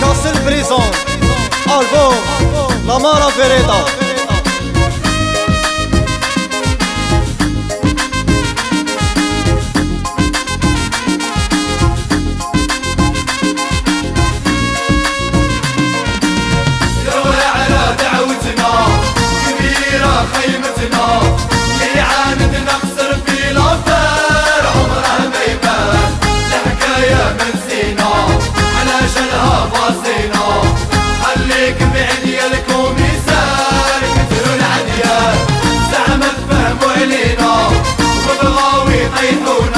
Kassel Brison Album Lamara Pereta Lamara I know.